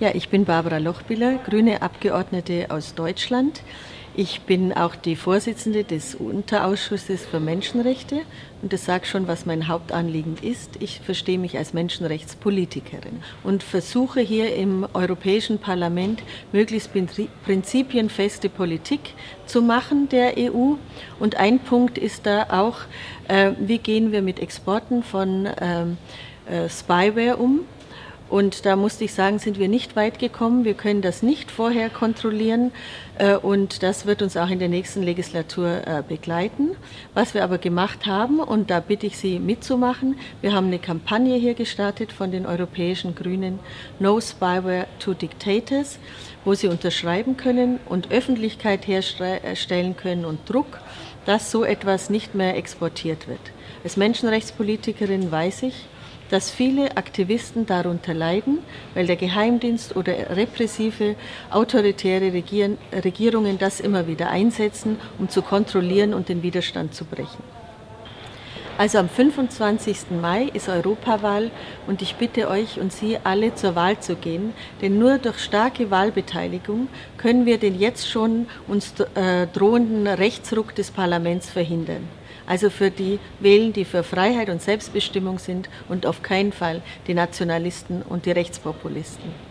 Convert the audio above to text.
Ja, ich bin Barbara Lochbiller, grüne Abgeordnete aus Deutschland. Ich bin auch die Vorsitzende des Unterausschusses für Menschenrechte und das sagt schon, was mein Hauptanliegen ist. Ich verstehe mich als Menschenrechtspolitikerin und versuche hier im Europäischen Parlament möglichst prinzipienfeste Politik zu machen der EU. Und ein Punkt ist da auch, äh, wie gehen wir mit Exporten von ähm, äh, Spyware um. Und da musste ich sagen, sind wir nicht weit gekommen. Wir können das nicht vorher kontrollieren. Äh, und das wird uns auch in der nächsten Legislatur äh, begleiten. Was wir aber gemacht haben, und da bitte ich Sie mitzumachen, wir haben eine Kampagne hier gestartet von den europäischen Grünen No Spyware to Dictators, wo Sie unterschreiben können und Öffentlichkeit herstellen können und Druck, dass so etwas nicht mehr exportiert wird. Als Menschenrechtspolitikerin weiß ich, dass viele Aktivisten darunter leiden, weil der Geheimdienst oder repressive, autoritäre Regierungen das immer wieder einsetzen, um zu kontrollieren und den Widerstand zu brechen. Also am 25. Mai ist Europawahl und ich bitte euch und Sie alle zur Wahl zu gehen, denn nur durch starke Wahlbeteiligung können wir den jetzt schon uns äh, drohenden Rechtsruck des Parlaments verhindern. Also für die wählen, die für Freiheit und Selbstbestimmung sind und auf keinen Fall die Nationalisten und die Rechtspopulisten.